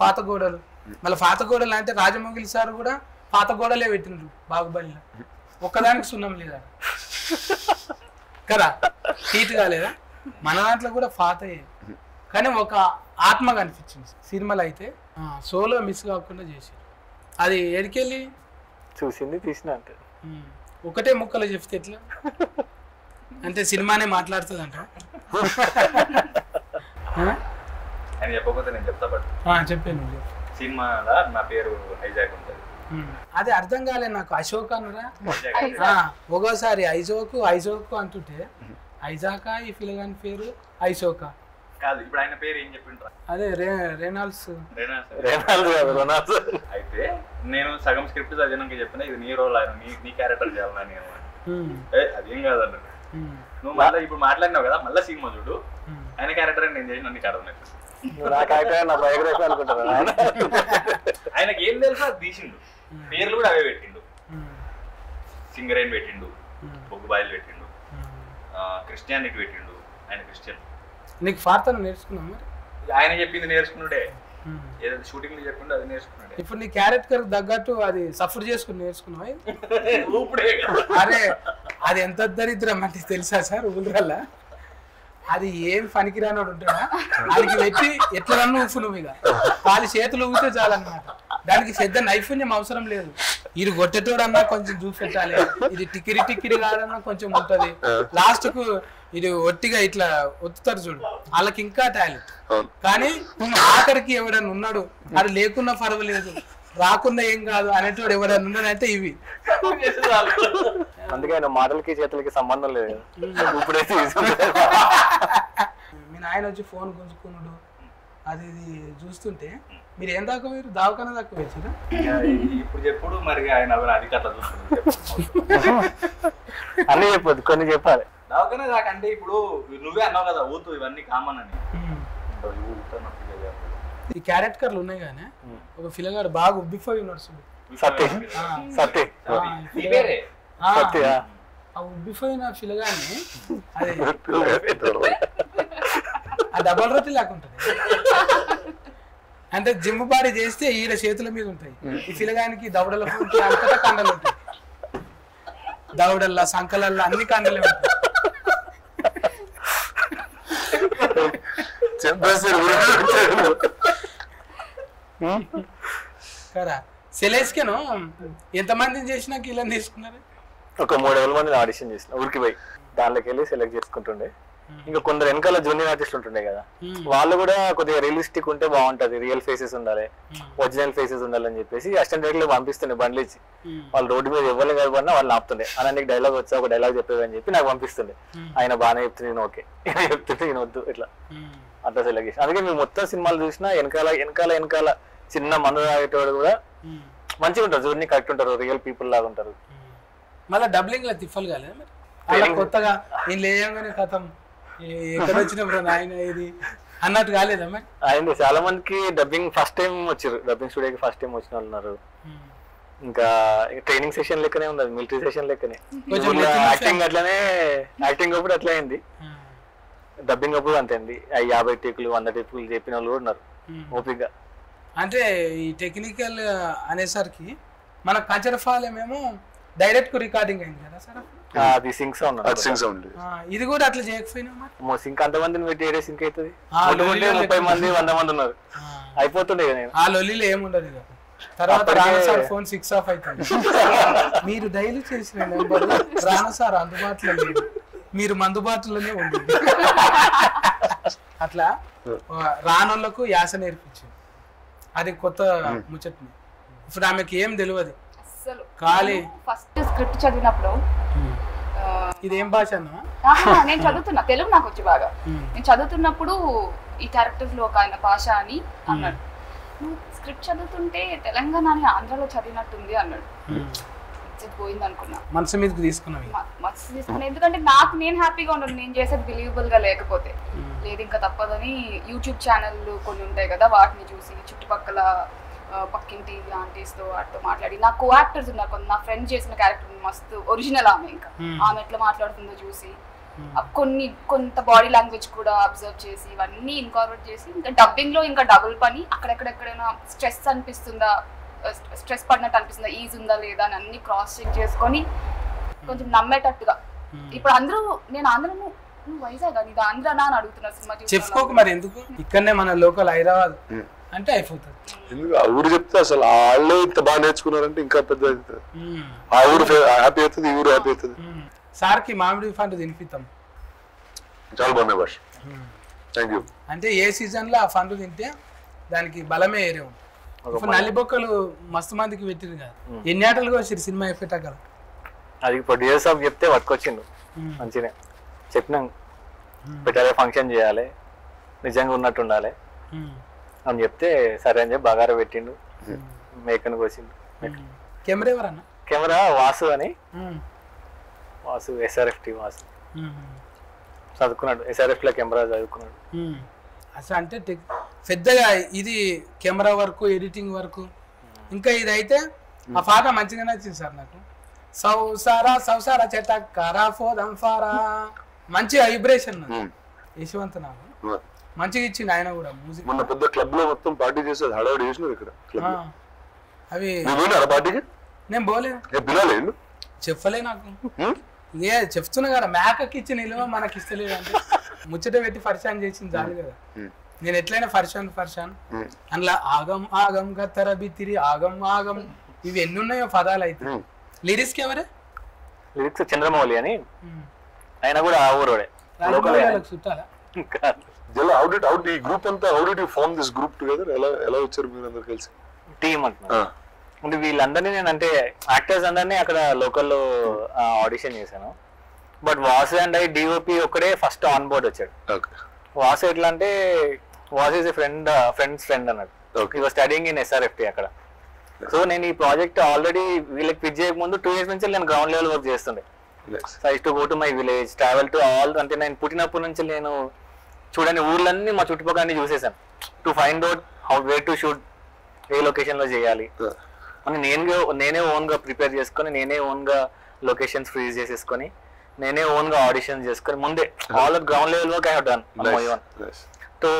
పాత గోడలు. మళ్ళీ పాత గోడలు అంటే రాజమౌళి సార్ కూడా పాత గోడలే పెట్టిండ్రు బాగుబలిలో ఒక్కదానికి సున్నం లేదా? కదా? హీట్ కాలేదా? మన దాంట్లో కూడా పాత కానీ ఒక ఆత్మ కనిపించింది. సినిమాలో అయితే సోలో మిస్ కాకుండా చేసి అది ఎడికెళ్ళి చూసింది తీసిన అంటే ఉమ్, ఒకటే ముక్కలో చెప్తే ఎట్లా? అంటే సినిమానే మాట్లాడుతుంది అంట ఆయన చెప్పకపోతే నేను చెప్తా బట్ చెప్పాను. సినిమాలో నా పేరు హైజాక్ ఉంటుంది. ఉమ్, అది అర్థం కాలే నాకు. అశోక్ అనురా? ఒక్కోసారి ఐజోకు ఐజోకు అంటుంటే ఐజాకా ఈ ఫిలగాని పేరు ఐసోకా కాదు ఇప్పుడు ఆయన పేరు ఏం చెప్పిండ్రా? అదే రే రెనాల్డ్స్. రేనా సార్. రేనాల్డ్ కాదు రొనాల్డ్ అయితే నేను సగం స్క్రిప్ట్ చదివినాక చెప్పిన ఇది నీ రోల్ ఆయన నీ నీ క్యారెక్టర్ చేయాలన్నా నేను అదేం కాదన్నాడు నువ్వు మళ్ళీ ఇప్పుడు మాట్లాడినావు కదా మళ్ళీ సినిమా చూడు. ఆయన క్యారెక్టర్ నేను చేసిన నీకు అర్థం ఆయనకి ఏం తెలుసా అది తీసిండు. పేర్లు కూడా అవే పెట్టిండు. సింగరేన్ పెట్టిండు. బొగ్గుబాయిలు పెట్టిండు. క్రిస్టియానిటీ పెట్టిండు ఆయన క్రిస్టియన్. నీకు ఫార్తను నేర్చుకున్నావు మరి? ఆయన చెప్పింది నేర్చుకున్నాడే. ఏదైతే షూటింగ్లో చెప్పిండు అది నేర్చుకున్నాడే ఇప్పుడు నీ క్యారెక్టర్ తగ్గట్టు అది సఫర్ చేసుకుని నేర్చుకున్నావా. అరే అది ఎంత దరిద్రం అంటే తెలుసా సార్ ఊళ్ళ అది ఏం పనికిరానోడు ఉంటాడా? దానికి పెట్టి ఎట్లా రన్ను ఊపు నువ్వు ఇక. వాళ్ళ చేతులు ఊపితే చాలన్నమాట. దానికి పెద్ద నైపుణ్యం అవసరం లేదు. ఇది కొట్టేటోడన్నా కొంచెం చూపెట్టాలి ఇది టిక్కిరి టిక్కిరి కాదన్నా కొంచెం ఉంటది. లాస్ట్కు ఇది ఒట్టిగా ఇట్లా ఒత్తుతారు చూడు. వాళ్ళకి ఇంకా టాలెంట్ కానీ ఆఖరికి ఎవడన్నా ఉన్నాడు. అది లేకున్నా పర్వాలేదు. రాకుండా ఏం కాదు అనేటోడు ఎవడన్నా ఉన్నాడంటే ఇవి. అందుకే ఆయన మాటలకి చేతులకి సంబంధం లేదు. ఇప్పుడే తీసుకుంటారు మీ నాయన వచ్చి ఫోన్ గుంజుకున్నాడు. అది ఇది చూస్తుంటే మీరు ఏం దాకా మీరు దావకన్నా దాకా వచ్చారా ఇప్పుడు చెప్పుడు మరి ఆయన అధికారులు చూస్తున్నారు? అన్నీ చెప్పొద్దు కొన్ని చెప్పాలి. దావకనే దాకంటే ఇప్పుడు నువ్వే అన్నావు కదా ఊతు ఇవన్నీ కామన్ అని. ఈ క్యారెక్టర్లు ఉన్నాయి కానీ ఒక ఫిలగాడు బాగా ఉబ్బిపోయి ఉన్నాడు చూడు సత్య? ఆ, సత్య. ఆ ఉబ్బిపోయిన ఫిలగాన్ని అది. ఆ డబల్ రొట్టి లేకుంటది అంటే జిమ్ బాడీ చేస్తే ఈడ చేతుల మీద ఉంటాయి. ఈ ఫిలగానికి దవడల అంతటా కండలు ఉంటాయి. దవడల్లా సంకలల్లా అన్ని కండలే ఉంటాయి. కదా. సెలెస్కెను ఎంతమందిని చేసినాక ఇలా తీసుకున్నారు? ఒక మూడు వేల మంది ఆడిషన్ చేసిన ఊరికి పోయి. దాంట్లోకి వెళ్ళి సెలెక్ట్ చేసుకుంటుండే. ఇంకా కొందరు వెనకాల జూనియర్ ఆర్టిస్ట్ ఉంటుండే కదా. వాళ్ళు కూడా కొద్దిగా రియలిస్టిక్ ఉంటే బాగుంటది రియల్ ఫేసెస్ ఉండాలి ఒరిజినల్ ఫేసెస్ ఉండాలని చెప్పేసి అసిస్టెంట్ డైరెక్టర్ పంపిస్తుండే బండ్లు ఇచ్చి. వాళ్ళు రోడ్డు మీద ఎవరిని కలపడినా వాళ్ళని ఆపుతుండే. అలా నీకు డైలాగ్ వచ్చా? ఒక డైలాగ్ చెప్పేదని చెప్పి నాకు పంపిస్తుండే. ఆయన బాగానే చెప్తుంది నేను ఓకే. చెప్తుంటే నేను వద్దు ఇట్లా. అట్లా సెలెక్ట్ చేసి. అందుకే మేము మొత్తం సినిమాలు చూసినా వెనకాల వెనకాల వెనకాల చిన్న మందు తాగేటోడు కూడా మంచిగా ఉంటారు జూని కరెక్ట్ ఉంటారు రియల్ పీపుల్ లాగా ఉంటారు. మళ్ళీ డబ్లింగ్లో తిప్పలు కాలేదు మరి? అలా కొత్తగా నేను లేయంగానే కథం ఎక్కడ వచ్చినప్పుడు నాయన ఇది అన్నట్టు కాలేదా అయింది. చాలా మందికి డబ్బింగ్ ఫస్ట్ టైం వచ్చారు. డబ్బింగ్ స్టూడియోకి ఫస్ట్ టైం వచ్చిన వాళ్ళు ఉన్నారు. ఇంకా ట్రైనింగ్ సెషన్ లెక్కనే ఉంది మిలిటరీ సెషన్ లెక్కనే. యాక్టింగ్ అట్లనే యాక్టింగ్ అప్పుడు అట్లే అయింది. డబ్బింగ్ అప్పుడు అంతే అండి. యాభై టేకులు వంద టేకులు చెప్పిన వాళ్ళు కూడా ఉన్నారు. ఓపిక అంటే ఈ టెక్నికల్ అనేసరికి మన కంచరఫాలేమేమో డైరెక్ట్ రికార్డింగ్ అయింది కదా సార్? అది సింక్ సౌండ్ అది సింగ్ సౌండ్ ఆ, ఇది కూడా అట్లా చేయకపోయినా మరి? సింక్ పెట్టి ఏడే సింక్ అవుతుంది ముందు ముందే లొల్లిలో ముప్పై మంది వంద మంది ఉన్నారు. అయిపోతుండే నేను. ఆ లొల్లిలో ఏముండదు తర్వాత ఫోన్ సిక్స్ ఆఫ్ అవుతుంది మీరు డైలీ చేసిన నెంబర్ రానా సార్ అందుబాటులో లేదు. మీరు మందుబాటులోనే ఉంది అట్లా ఆ, రానోళ్ళకు యాస నేర్పించింది అది కొత్త ముచ్చట్ని. ఇప్పుడు ఆమెకి ఏం తెలియదు అస్సలు. ఖాళీ. ఫస్ట్ స్క్రిప్ట్ చదివినప్పుడు ఇది ఏం భాష నేను చదువుతున్నా. తెలుగు నాకు వచ్చి బాగా. నేను చదువుతున్నప్పుడు ఈ క్యారెక్టర్స్లో ఒక ఆయన భాష అని అన్నాడు. నువ్వు స్క్రిప్ట్ చదువుతుంటే తెలంగాణ అని ఆంధ్రాలో చదివినట్టుంది అన్నాడు. పోయింది అనుకున్నా మనసు మీదకి తీసుకున్నాం ఇక. మ- మస్తు తీసుకున్నా. ఎందుకంటే నాకు నేను హ్యాపీగా ఉండను నేను చేసేది బిలీవబుల్గా లేకపోతే. లేదు ఇంకా తప్పదని యూట్యూబ్ ఛానళ్ళు కొన్ని ఉంటాయి కదా వాటిని చూసి చుట్టుపక్కల పక్కింటి ఆంటీస్తో వాటితో మాట్లాడి. నా కో యాక్టర్స్ ఉన్నారు కొంత నా ఫ్రెండ్ చేసిన క్యారెక్టర్ మస్తు ఒరిజినల్ ఆమె ఇంకా. ఆమె ఎట్లా మాట్లాడుతుందో చూసి. కొన్ని కొంత బాడీ లాంగ్వేజ్ కూడా అబ్జర్వ్ చేసి ఇవన్నీ ఇన్కార్పొరేట్ చేసి ఇంకా డబ్బింగ్లో ఇంకా డబుల్ పని. అక్కడెక్కడెక్కడైనా స్ట్రెస్ అనిపిస్తుందా? స్ట్రెస్ పడినట్టు అనిపిస్తుందా? ఈజ్ ఉందా లేదా అని అన్ని క్రాస్ చెక్ చేసుకొని కొంచెం నమ్మేటట్టుగా. ఇప్పుడు అందరూ నేను నువ్వు వైజాగ్ ఆంధ్రనా అని అడుగుతున్నారు సినిమా చూసిన చెప్పుకోకు. మరి ఎందుకు? ఇక్కడనే మన లోకల్ హైదరాబాద్ అంటే అయిపోతుంది. ఎందుకు? ఆ ఊరు చెప్తే అసలు వాళ్ళే ఇంత బాగా నేర్చుకున్నారంటే ఇంకా పెద్ద. ఉమ్. ఆ ఊరు హ్యాపీ అవుతుంది ఈ ఊరు హ్యాపీ అవుతుంది. ఉమ్. సార్కి మామిడి పండు తినిపిస్తాం చాలా బాగున్నాయి భాష. థ్యాంక్ యూ అంటే ఏ సీజన్లో ఆ పండు తింటే దానికి బలమే ఏరే ఉంటుంది. నల్లిబొక్కలు మస్తు మందికి పెట్టిరు కదా. ఎన్ని ఆటలు వచ్చారు సినిమా అయిపోయాక అది ప్రొడ్యూసర్ సాబ్ చెప్తే పట్టుకొచ్చిండు. మంచిగా చెప్పినాం. పెట్టాలి ఫంక్షన్ చేయాలి. నిజంగా ఉన్నట్టు ఉండాలి. అని చెప్తే సరే అని చెప్పి బగారా పెట్టిండు. మేకను కోసిండు. కెమెరా ఎవరన్నా? కెమెరా వాసు అని. వాసు ఎస్ఆర్ఎఫ్టి వాసు. ఉమ్. చదువుకున్నాడు. SRF లో కెమెరా చదువుకున్నాడు. అసలు అంటే పెద్దగా ఇది కెమెరా వర్క్ ఎడిటింగ్ వర్క్. ఇంకా ఇది అయితే ఆ పాట మంచిగా నచ్చింది సార్ నాకు. సౌసారా సౌసారా చెట్టక్కరా ఫోదం ఫారా. మంచి వైబ్రేషన్ యశ్వంత్ నాకు మంచిగా ఇచ్చింది ఆయన కూడా మ్యూజిక్ మొన్న పెద్ద క్లబ్లో మొత్తం పార్టీ చేసేది హడావుడి చేసినారు ఇక్కడ అవి పార్టీకి నేను పోలేదు చెప్పలే నాకు. ఏ చెప్తున్నా కదా మేకకి ఇచ్చిన నిలువ మనకి ఇస్తలేదు అంటే ముచ్చట పెట్టి ఫర్షాన్ చేసింది చాలు కదా. నేను ఎట్లయినా ఫర్షాన్ ఫర్షాన్. అందులో ఆగం ఆగం గత్తర బిత్తిరి ఆగం ఆగం. ఇవి ఎన్ని ఉన్నాయో పదాలు అయితే. లిరిక్స్ ఎవరే? లిరిక్స్ చంద్రమౌళి అని. ఆయన కూడా ఆ ఊరోడే. చుట్టాలా? జల హౌ డిడ్ హౌ ఈ గ్రూప్ అంతా how did you form this group together ఎలా ఎలా వచ్చారు మీరు అందరు కలిసి? టీమ్ అంటున్నా అంటే వీళ్ళందరినీ నేను అంటే యాక్టర్స్ అందరినీ అక్కడ లోకల్లో ఆడిషన్ చేశాను. But Vasu and I DOP ఒక్కడే ఫస్ట్ ఆన్ బోర్డ్ వచ్చాడు. వాసు ఎట్లా అంటే Vasu is friend friends friend Okay. ఈ స్టడింగ్ ఇన్ ఎస్ఆర్ఎఫ్టి అక్కడ. సో నేను ఈ ప్రాజెక్ట్ ఆల్రెడీ వీళ్ళకి పిచ్ చేయక ముందు టూ ఇయర్స్ నుంచి నేను గ్రౌండ్ లెవెల్ వర్క్ చేస్తుండే. I to go to my village travel to all అంటే నేను పుట్టినప్పటి నుంచి నేను చూడని ఊర్లన్నీ మా చుట్టుపక్కల అన్ని చూసేసాను to find out how way to shoot ఏ లొకేషన్లో చేయాలి. అని నేను నేనే ఓన్గా ప్రిపేర్ చేసుకొని నేనే ఓన్గా లొకేషన్స్ ఫ్రీజ్ చేసేసుకొని నేనే ఓన్గా ఆడిషన్ చేసుకొని ముందే all ground level work I have done so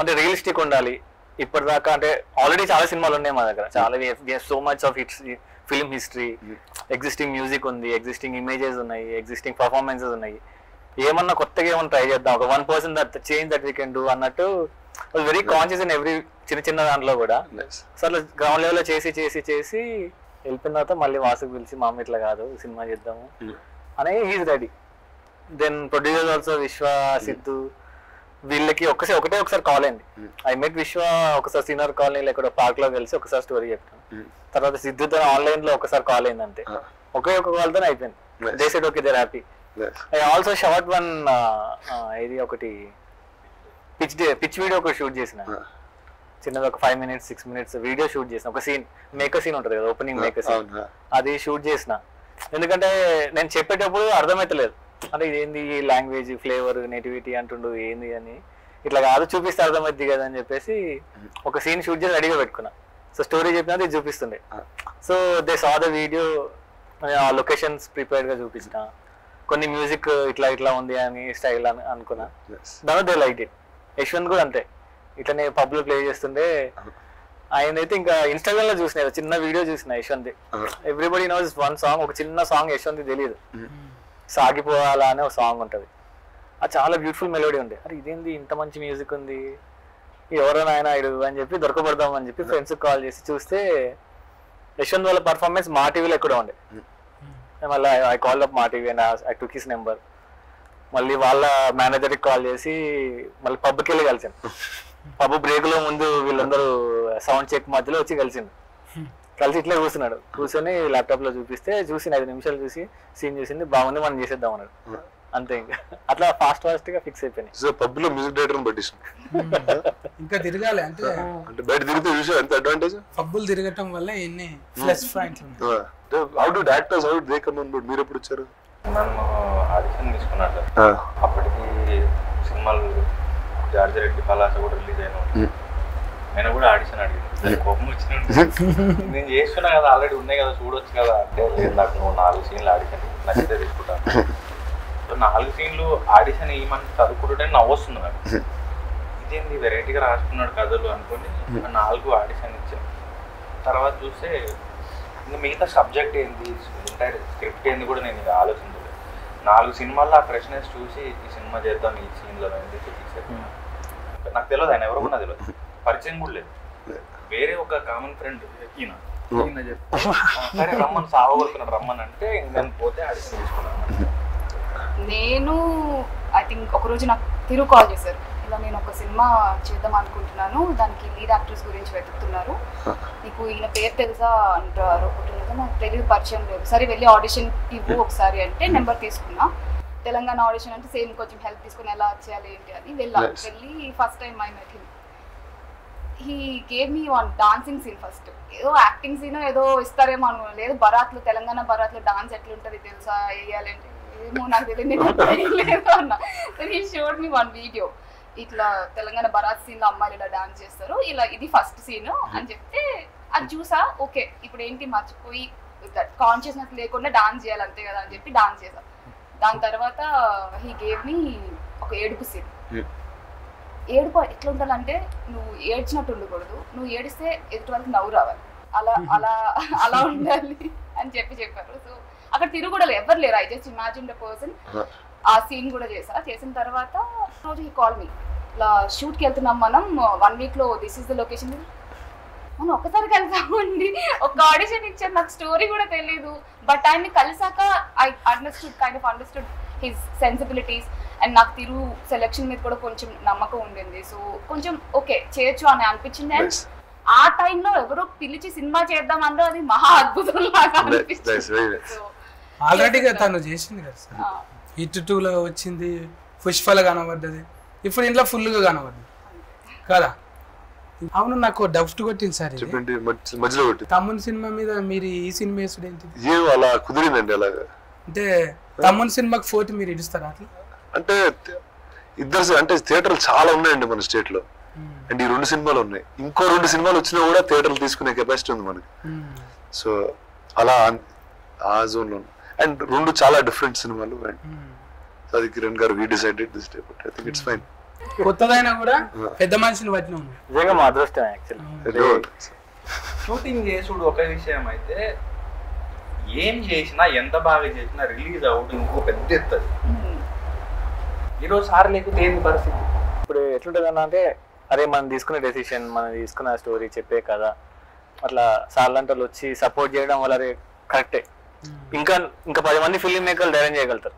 అంటే రియలిస్టిక్ ఉండాలి. ఇప్పటిదాకా అంటే ఆల్రెడీ చాలా సినిమాలు ఉన్నాయి మా దగ్గర. చాలా so much of hits film history existing music ఉంది ఎగ్జిస్టింగ్ ఇమేజెస్ ఉన్నాయి ఎగ్జిస్టింగ్ పర్ఫార్మెన్సెస్ ఉన్నాయి. ఏమన్నా కొత్తగా ఏమన్నా ట్రై చేద్దాం. ఒక one person that change that we can do అన్నట్టు వెరీ కాన్షియస్ ఇన్ ఎవ్రీ చిన్న చిన్న దాంట్లో కూడా. సో అట్లా గ్రౌండ్ లెవెల్లో చేసి చేసి చేసి వెళ్ళిపోయిన తర్వాత మళ్ళీ వాసుకు పిలిచి మా అమ్మ ఇట్లా కాదు సినిమా చేద్దాము. అనే he's ready then producer also Vishwa Siddhu వీళ్ళకి ఒక్కసారి ఒకటే ఒకసారి కాల్ అయింది. ఐ మెట్ విశ్వ ఒకసారి సీనియర్ కాలనీ ఎక్కడ పార్క్లో కలిసి ఒకసారి స్టోరీ చెప్పాను తర్వాత సిద్ధుతో ఆన్లైన్లో ఒకసారి కాల్ అయింది అంతే. ఒకే ఒక కాల్ తోనే అయిపోయింది. They said okay they're happy I also short one ఇది ఒకటి పిచ్ పిచ్ వీడియో ఒకటి షూట్ చేసిన. చిన్నది ఒక five minutes six minutes video shoot చేసిన. ఒక సీన్ మేకర్ సీన్ ఉంటుంది కదా ఓపెనింగ్ మేకర్ సీన్ అది షూట్ చేసిన. ఎందుకంటే నేను చెప్పేటప్పుడు అర్థమైతలేదు. అంటే ఇదేంది ఈ లాంగ్వేజ్ ఫ్లేవర్ నేటివిటీ అంటుండు ఏంది అని. ఇట్లా కాదు చూపిస్తే అర్థమైద్ది కదా అని చెప్పేసి ఒక సీన్ షూట్ చేసి రెడీగా పెట్టుకున్నా. సో స్టోరీ చెప్పినది ఇది చూపిస్తుండే. So they saw the video ఆ లొకేషన్స్ ప్రిపేర్డ్గా చూపించిన కొన్ని మ్యూజిక్ ఇట్లా ఇట్లా ఉంది అని స్టైల్ అని అనుకున్నా. దాని దే లైక్ ఇట్. యశ్వంత్ కూడా అంతే. ఇట్లనే పబ్లో ప్లే చేస్తుండే. ఆయన అయితే ఇంకా ఇన్స్టాగ్రామ్లో చూసిన చిన్న వీడియో చూసిన Yashwant everybody knows one song ఒక చిన్న సాంగ్ యశ్వంత్ తెలియదు సాగిపోవాలా అనే ఒక సాంగ్ ఉంటది. అది చాలా బ్యూటిఫుల్ మెలోడీ ఉంది. అరే ఇదేంది? ఇంత మంచి మ్యూజిక్ ఉంది. ఎవరో నాయన ఇడు అని చెప్పి దొరకబడదాం అని చెప్పి ఫ్రెండ్స్ కాల్ చేసి చూస్తే యశ్వంత్ వాళ్ళ పర్ఫార్మెన్స్ మా టీవీలో ఎక్కడ ఉండే మళ్ళీ I call up Maa TV and I took his number మళ్ళీ వాళ్ళ మేనేజర్కి కాల్ చేసి మళ్ళీ పబ్కి వెళ్ళి కలిసాను పబ్ బ్రేక్లో ముందు వీళ్ళందరూ సౌండ్ చెక్ మధ్యలో వచ్చి కలిసిండు కలిసి ఇట్లే కూర్చున్నాడు. కూర్చొని ల్యాప్టాప్లో చూపిస్తే చూసి ఐదు నిమిషాలు చూసి సీన్ చూసింది బాగుంది మనం చేసేద్దాం అన్నాడు. అంతే ఇంకా. అట్లా ఫాస్ట్ ఫాస్ట్గా ఫిక్స్ అయిపోయినాయి. సో పబ్లో మ్యూజిక్ డైరెక్టర్ పట్టించాను ఇంకా తిరగాలి అంటే అంటే బయట తిరిగితే చూసా ఎంత అడ్వాంటేజ్ పబ్బులు తిరగటం వల్ల ఎన్ని ప్లస్ ఉన్నాయి. How do actors how they come on board మీరు ఎప్పుడు వచ్చారు? నన్ను ఆడిషన్ తీసుకున్నాడు అప్పటికి సినిమాలు జార్జి రెడ్డి పలాస కూడా రిలీజ్ అయిన నేను కూడా ఆడిషన్ అడిగింది కోపం వచ్చిన నేను చేస్తున్నా కదా ఆల్రెడీ ఉన్నాయి కదా చూడొచ్చు కదా. అంటే లేదు నాకు నువ్వు నాలుగు సీన్లు ఆడిషన్ నచ్చితే తీసుకుంటాను సో నాలుగు సీన్లు ఆడిషన్ వేయమని చదువుకుంటుంటే నవ్వు వస్తుంది నాకు. ఇదేంది వెరైటీగా రాసుకున్నాడు కథలు అనుకొని నాలుగు ఆడిషన్ ఇచ్చాను. తర్వాత చూస్తే ఇంకా మిగతా సబ్జెక్ట్ ఏంది ఎంటైర్ స్క్రిప్ట్ ఏంది కూడా నేను ఇక ఆలోచించలేదు. నాలుగు సినిమాల్లో ఆ ఫ్రెష్నెస్ చూసి ఈ సినిమా చేద్దాం ఈ సీన్లో అని చెప్పి నాకు తెలియదు ఆయన ఎవరు కూడా తెలియదు. పరిచయం కూడా లేదు. వేరే ఒక కామన్ ఫ్రెండ్ ఈయన. ఈయన చెప్పి సరే రమ్మని సావగొడుతున్నాడు రమ్మని అంటే నేను పోతే తీసుకున్నాను. నేను ఐ థింక్ ఒకరోజు నాకు తిరు కాల్ చేశారు. ఇలా నేను ఒక సినిమా చేద్దాం అనుకుంటున్నాను దానికి లీడ్ యాక్ట్రెస్ గురించి వెతుకుతున్నారు. నీకు ఈయన పేరు తెలుసా అంటారు. నాకు తెలియదు పరిచయం లేదు. సరే వెళ్ళి ఆడిషన్ ఇవ్వు ఒకసారి అంటే నెంబర్ తీసుకున్నా. తెలంగాణ ఆడిషన్ అంటే సేమ్ కొంచెం హెల్ప్ తీసుకుని ఎలా చేయాలి ఏంటి అని వెళ్ళా. Nice. వెళ్ళి first time I met him he gave me one dancing scene first ఏదో యాక్టింగ్ సీన్ ఏదో ఇస్తారేమో అనుకున్నాను. లేదు బరాత్లు తెలంగాణ బరాత్లు డాన్స్ ఎట్లుంటుంది తెలుసా? వేయాలంటే ఏమో నాకు తెలియదు నేను అన్న. He showed me one video ఇట్లా తెలంగాణ బరాత్ సీన్లో అమ్మాయిలు ఇలా డాన్స్ చేస్తారు. ఇలా ఇది ఫస్ట్ సీన్ అని చెప్తే అది చూసా ఓకే ఇప్పుడు ఏంటి మర్చిపోయి కాన్షియస్నెస్ లేకుండా డాన్స్ చేయాలి అంతే కదా అని చెప్పి డాన్స్ చేసా. దాని తర్వాత హీ గేవ్ మీ ఒక ఏడుపు సీన్ ఏడుపు ఎట్లా ఉండాలంటే నువ్వు ఏడ్చినట్టు ఉండకూడదు. నువ్వు ఏడిస్తే ఎదుటి వాళ్ళకి నవ్వు రావాలి. అలా అలా అలా ఉండాలి అని చెప్పి చెప్పారు. సో అక్కడ తిరుగు కూడా లేరు. ఎవరు లేరు. I just imagine the person ఆ సీన్ కూడా చేసా చేసిన తర్వాత రోజు ఈ కాల్ మీ ఇలా షూట్కి వెళ్తున్నాం మనం. వన్ వీక్లో దిస్ ఇస్ ద లొకేషన్ మనం ఒక్కసారికి వెళ్తామండి ఒక ఆడిషన్ ఇచ్చారు. నాకు స్టోరీ కూడా తెలియదు బట్ ఆయన్ని కలిసాక I understood kind of understood his sensibilities and నాకు తిరు సెలెక్షన్ మీద కూడా కొంచెం నమ్మకం ఉండింది. సో కొంచెం ఓకే చేయొచ్చు అని అనిపించింది. అండ్. ఆ టైంలో ఎవరో పిలిచి సినిమా చేద్దాం అంటే అది మహా అద్భుతం లాగా. So, ఆల్రెడీగా తను చేసింది కదా సార్. హిట్ టూలో వచ్చింది పుష్పలు కనబడ్డది. ఇప్పుడు ఇంట్లో ఫుల్గా కనబడ్డది. కదా? అవును నాకు డౌట్ కొట్టింది సార్ ఇది. చెప్పండి మధ్య- మధ్యలో కొట్టి. తమ్ముని సినిమా మీద మీరు ఈ సినిమా వేసుడు ఏంటిది? ఏం అలా కుదిరిందండి అలాగా. అంటే తమ్ముని సినిమాకి ఫోర్త్ మీరు ఇడుస్తారా అట్లా? అంటే ఇద్దరు అంటే థియేటర్లు చాలా ఉన్నాయండి మన స్టేట్లో అండ్ ఈ రెండు సినిమాలు ఉన్నాయి. ఇంకో రెండు సినిమాలు వచ్చినా కూడా థియేటర్లు తీసుకునే కెపాసిటీ ఉంది మనకి. సో అలా ఆ జోన్లో అండ్ రెండు చాలా డిఫరెంట్ సినిమాలు. అండ్ అది Kiran garu we decided this day but I think it's fine. కొత్తదైనా కూడా పెద్ద మనిషిని పట్టిన నిజంగా మా అదృష్టం యాక్చువల్లీ. షూటింగ్ చేసుడు ఒక విషయం అయితే ఏం చేసినా ఎంత బాగా చేసినా రిలీజ్ అవ్వడం ఇంకో పెద్ద ఎత్తది. ఈరోజు సార్ లేకపోతే ఏంది పరిస్థితి? ఇప్పుడు ఎట్లుంటుంది అన్న అంటే అరే మనం తీసుకునే డెసిషన్ మనం తీసుకున్న స్టోరీ చెప్పే కదా అట్లా సార్లంటలు వచ్చి సపోర్ట్ చేయడం వల్ల అరే కరెక్టే ఇంకా ఇంకా పది మంది ఫిల్మ్ మేకర్లు ధైర్యం చేయగలుగుతారు.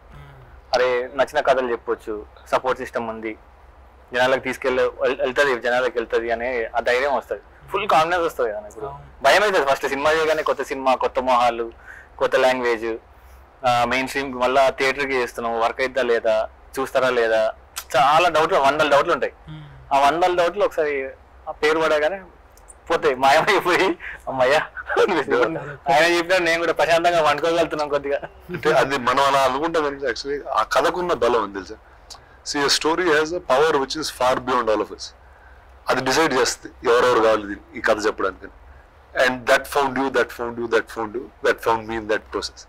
అరే నచ్చిన కథలు చెప్పొచ్చు సపోర్ట్ సిస్టమ్ ఉంది జనాలకు తీసుకెళ్ళి వెళ్తుంది జనాలకు వెళ్తుంది అనే ఆ ధైర్యం వస్తుంది. ఫుల్ కాన్ఫిడెన్స్ వస్తుంది కదా ఇప్పుడు భయం అవుతుంది ఫస్ట్ సినిమా చేయగానే కొత్త సినిమా కొత్త మొహాలు కొత్త లాంగ్వేజ్ మెయిన్ స్ట్రీమ్ మళ్ళా థియేటర్కి చేస్తున్నాం వర్క్ అయిద్దా లేదా? చూస్తారా లేదా? చాలా డౌట్లు వందల డౌట్లు ఉంటాయి. ఆ వందల డౌట్లు ఒకసారి ఆ పేరు పడగానే పోతాయి మాయమైపోయి అమ్మయ్యా. ఆయన చెప్పినట్టు నేను కూడా ప్రశాంతంగా వండుకోగలుగుతున్నాం కొద్దిగా. అంటే అది మనం అలా అనుకుంటాం యాక్చువల్లీ ఆ కథకున్న బలం అని తెలుసా? See story has a power which is far beyond all of us అది డిసైడ్ చేస్తుంది ఎవరెవరు కావాలి దీన్ని, ఈ కథ చెప్పడానికి and that found you that found you that found you that found me in that process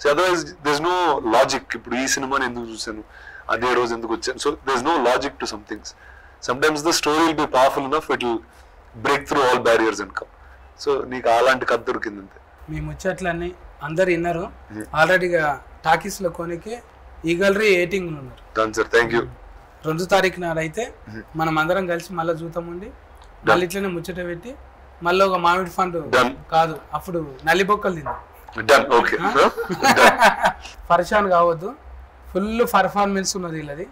so otherwise this no logic ఇప్పుడు ఈ సినిమాని ఎందుకు చూసాను అదే రోజు ఎందుకు వచ్చాను? So this no logic to some things times the story will be powerful enough it will break through all barriers and come so నీకు అలాంటి కథ దొరికింది అంతే మీ ముచ్చట్లన్నీ అందరు విన్నారు. ఆల్రెడీగా టాకీస్లో కొనికి ఈగలరీ ఏటింగ్ ఉన్నారు. దాని సార్ థ్యాంక్ యూ రెండు తారీఖు నాడు అయితే మనం అందరం కలిసి మళ్ళీ చూద్దాం ఉండి మళ్ళీ ఇట్లనే ముచ్చట పెట్టి మళ్ళీ ఒక మామిడి Done. కాదు అప్పుడు నల్లి బొక్కలు తిందాం పరిశాన్ కావద్దు. ఫుల్ పర్ఫార్మెన్స్ ఉన్నది వీళ్ళది.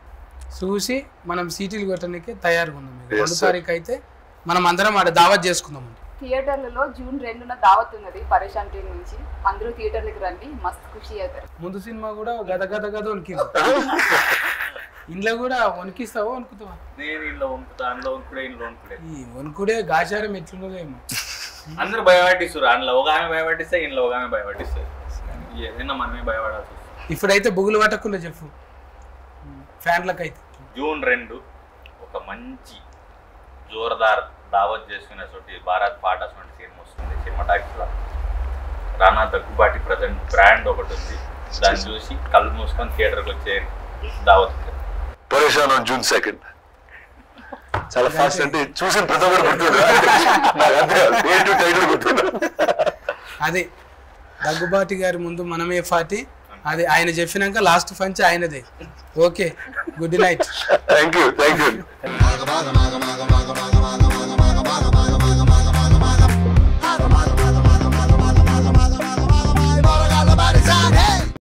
చూసి మనం సీటీలు కొట్టడానికి తయారుగా ఉన్నాం రెండు. తారీఖు అయితే మనం అందరం ఆడ దావత్ చేసుకుందాం థియేటర్లలో జూన్ రెండున దావత్ ఉన్నది పరేషాన్ టీం నుంచి. అందరూ థియేటర్లకు రండి మస్తు ఖుషి అవుతారు. ముందు సినిమా కూడా గద గద గద వణికింది. ఇంట్లో కూడా వణికిస్తావా వణుకుతావా? నేను ఇంట్లో వంకుతా అందులో వంకుడే ఇంట్లో వంకుడే ఈ వణుకుడే గాచారం ఎట్లున్నదో ఏమో. అందరూ భయపట్టిస్తారు అందులో ఒక ఆమె భయపట్టిస్తే ఇంట్లో ఒక ఆమె భయపట్టిస్తారు. ఏదైనా మనమే భయపడాల్సి ఇప్పుడైతే బుగులు పట్టకుండా చెప్పు. ఫ్యాన్లకు అయితే జూన్ రెండు ఒక మంచి జోరదార్ దావత్ చేసుకునేటువంటి భారత్ పాట అటువంటి సినిమా వస్తుంది సినిమాటాక్స్లో. రానా దగ్గుబాటి ప్రజెంట్ బ్రాండ్ ఒకటి ఉంది. దాన్ని చూసి కళ్ళు మూసుకొని థియేటర్కి వచ్చే దావత్. పరేషాన్ ఆన్ జూన్ సెకండ్ చాలా ఫాస్ట్ అంటే చూసిన ప్రతి అదే దగ్గుబాటి గారి ముందు మనమే ఫాటి అది ఆయన చెప్పినాక లాస్ట్ ఫంచ్ ఆయనదే. Okay good night thank you thank you